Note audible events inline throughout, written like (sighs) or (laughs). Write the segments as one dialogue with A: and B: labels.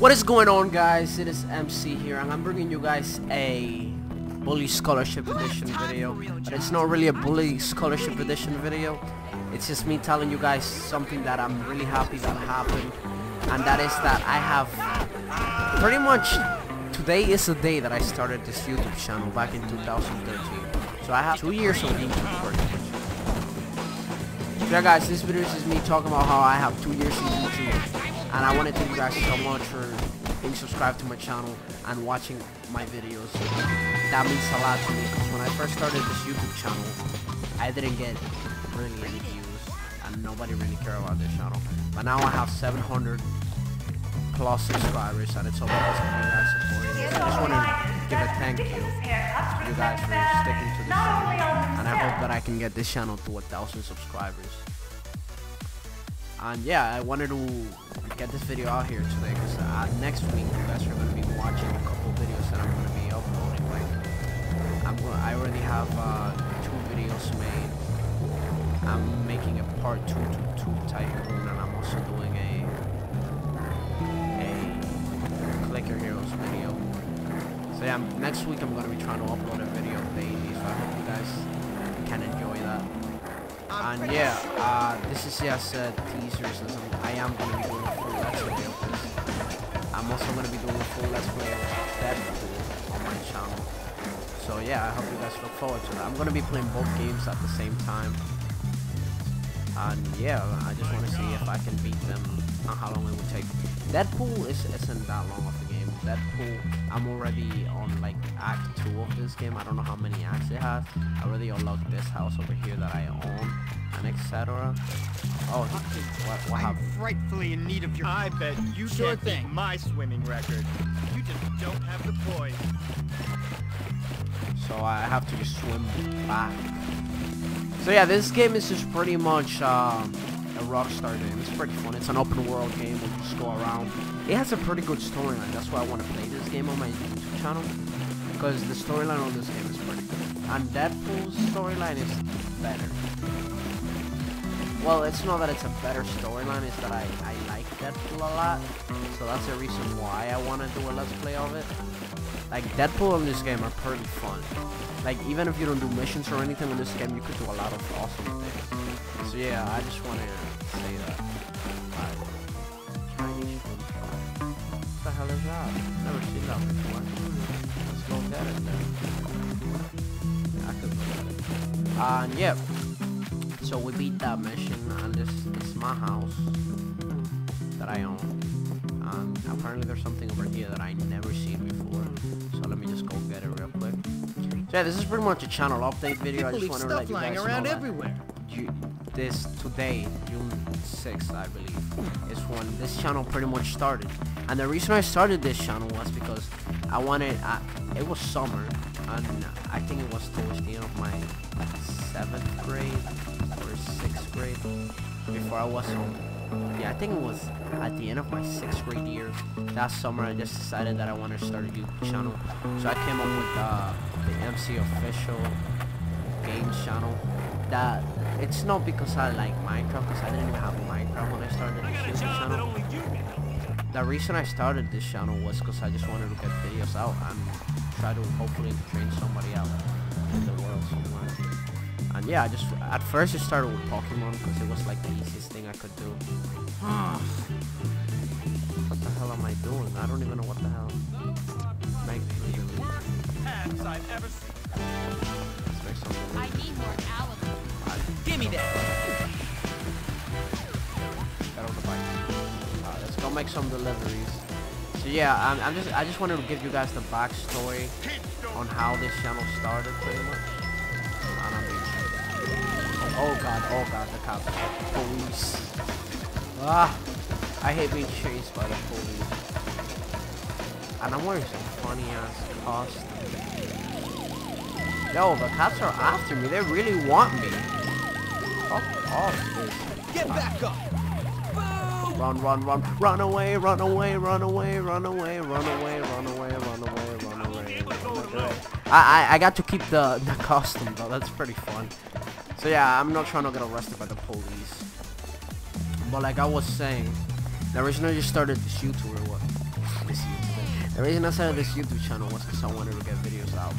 A: What is going on guys? It is MC here and I'm bringing you guys a Bully Scholarship Edition video. But it's not really a Bully Scholarship Edition video. It's just me telling you guys something that I'm really happy that happened. And that is that I have pretty much today is the day that I started this YouTube channel back in 2013. So I have two years of YouTube pretty much. So yeah guys, this video is just me talking about how I have two years of YouTube and I want to thank you guys so much for being subscribed to my channel and watching my videos. That means a lot to me because when I first started this YouTube channel, I didn't get really any views and nobody really cared about this channel. But now I have 700 plus subscribers and it's all because of you guys supporting me. So I just want to give a thank you to you guys for sticking to this channel and I hope that I can get this channel to a thousand subscribers. And yeah, I wanted to get this video out here today because uh, next week you guys are going to be watching a couple videos that I'm going to be uploading. Like, I'm going I already have uh, two videos made. I'm making a part two to two tycoon, and I'm also doing a a clicker heroes video. So yeah, next week I'm going to be trying to upload a video daily. So I hope you guys can enjoy that. And yeah, uh, this is just a teaser, so I am going to be doing I'm also going to be doing a full let's play of Deadpool on my channel. So yeah, I hope you guys look forward to that. I'm going to be playing both games at the same time. And yeah, I just want to see if I can beat them and how long it will take. Deadpool is, isn't that long of a game. Deadpool, I'm already on like act 2 of this game. I don't know how many acts it has. I already unlocked this house over here that I own and etc. Oh, what, what
B: I'm
A: happened?
B: frightfully in need of your.
C: I bet you
B: Sure
C: can't beat
B: thing.
C: my swimming record. You just don't have the poise.
A: So I have to just swim back. So yeah, this game is just pretty much um, a Rockstar game. It's pretty fun. It's an open world game. where You just go around. It has a pretty good storyline. That's why I want to play this game on my YouTube channel. Because the storyline on this game is pretty good. And Deadpool's storyline is better. Well, it's not that it's a better storyline, it's that I, I like Deadpool a lot. So that's the reason why I want to do a Let's Play of it. Like, Deadpool in this game are pretty fun. Like, even if you don't do missions or anything in this game, you could do a lot of awesome things. So yeah, I just want to say that. What the hell is that? Never seen that before. Let's go get it then. I could go get it. And yeah. So we beat that mission, and this is my house that I own. Apparently there's something over here that I never seen before. So let me just go get it real quick. So yeah, this is pretty much a channel update video. I just want to let you guys
B: around
A: know
B: everywhere.
A: Ju- this today, June 6th, I believe, is when this channel pretty much started. And the reason I started this channel was because I wanted, I, it was summer, and I think it was towards the end of my seventh grade or sixth grade, before I was home. Yeah, I think it was at the end of my sixth grade year. That summer, I just decided that I wanted to start a YouTube channel. So I came up with uh, the MC official games channel. That it's not because I like Minecraft, because I didn't even have Minecraft when I started this YouTube channel. The reason I started this channel was because I just wanted to get videos out and try to hopefully train somebody out in the world somewhere. And yeah, I just at first it started with Pokemon because it was like the easiest thing I could do. (sighs) what the hell am I doing? I don't even know what the hell. Make
C: Hats I've ever seen.
A: let's make something.
D: I need more alibi.
B: Give me that.
A: Get on the bike. Alright, let's go make some deliveries. So yeah, I'm, I'm just I just wanted to give you guys the backstory on how this channel started, pretty much. Oh god, oh god, the cops, the police. Ah, I hate being chased by the police. And I'm wearing some funny ass costume. Yo, the cops are after me. They really want me. Fuck off, this.
B: Get back up.
A: Run, run, run, run away, run away, run away, run away, run away, run away, run away, run away. I, I I got to keep the the costume though. That's pretty fun. So yeah, I'm not trying to get arrested by the police. But like I was saying, the reason I just started this YouTube or what? (laughs) The reason I started this YouTube channel was because I wanted to get videos out.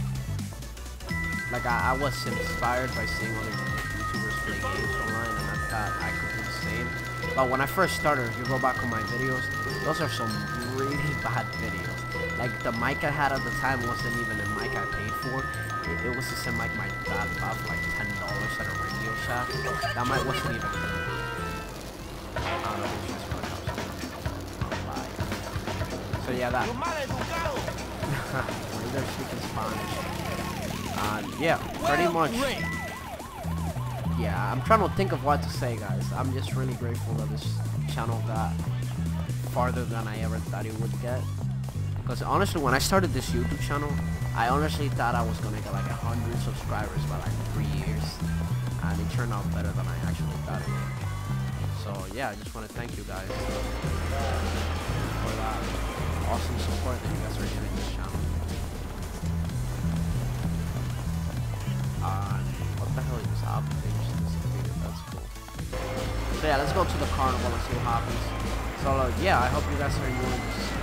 A: Like I, I was inspired by seeing other YouTubers play games online and I thought I could do the same. But when I first started, if you go back on my videos, those are some really bad videos. Like the mic I had at the time wasn't even a mic I paid for. It, it was just a mic my dad bought for like ten dollars at a Radio shop. That mic wasn't even good. I don't know, it was just what I was gonna buy. So yeah, that. when they're speaking Spanish. Uh, yeah, pretty much. Yeah, I'm trying to think of what to say, guys. I'm just really grateful that this channel got farther than I ever thought it would get. Because honestly, when I started this YouTube channel, I honestly thought I was gonna get like a hundred subscribers by like three years, and it turned out better than I actually thought it would. So yeah, I just want to thank you guys for that awesome support that you guys are giving this channel. What the hell is disappeared. That's cool. So yeah, let's go to the carnival and see what happens. So uh, yeah, I hope you guys are enjoying this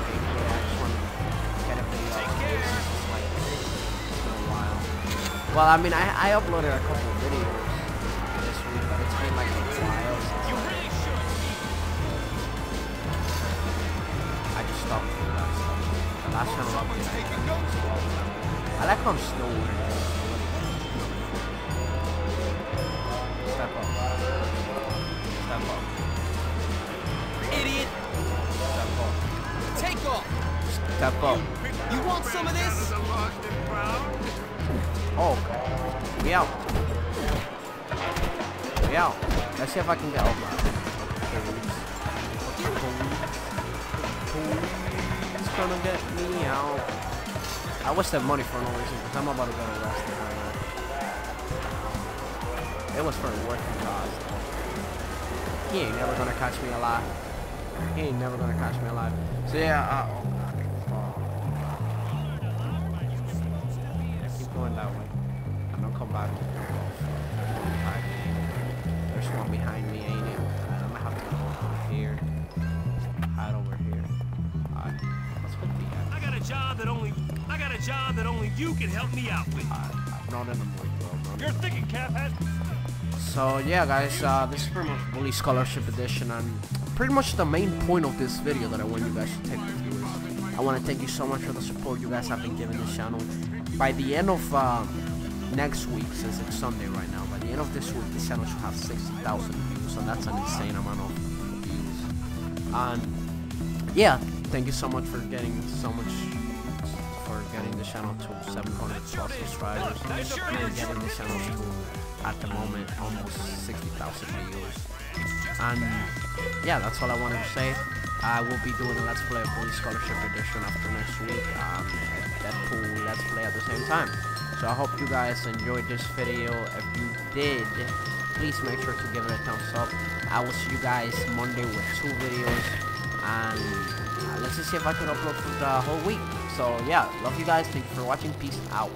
A: Well, I mean, I I uploaded a couple of videos this week, but it's been like a while since. I just stopped doing that stuff. The last update I 12 I like how I'm slow Step up.
C: You want some of this?
A: Oh, we out. We out. Let's see if I can get over. It's gonna get me out. I wasted money for no reason because I'm about to get arrested right now. It was for a working cause. He ain't never gonna catch me alive. He ain't never gonna catch me alive. So yeah, uh, keep going that way. And don't come back. There's one behind me, ain't it? I'm gonna have to go over here. Hide over here. Alright. Let's put the uh,
C: I got a job that only I got a job that only you can help me out with.
A: Alright, not in the morning, bro. Not
C: You're thinking, Caphead.
A: So yeah guys, uh, this is pretty much Bully Scholarship Edition and pretty much the main point of this video that I want you guys to take with you is I want to thank you so much for the support you guys have been giving this channel. By the end of uh, next week, since it's Sunday right now, by the end of this week this channel should have 60,000 views and that's an insane amount of views. And yeah, thank you so much for getting so much for getting the channel to 700 plus subscribers and getting the channel to at the moment almost 60,000 views. And yeah, that's all I wanted to say. I will be doing a Let's Play Bully Scholarship Edition after next week. Um, Let's Play at the same time. So I hope you guys enjoyed this video. If you did, please make sure to give it a thumbs up. I will see you guys Monday with two videos. And uh, let's just see if I can upload for the whole week. So yeah, love you guys. Thank you for watching. Peace out.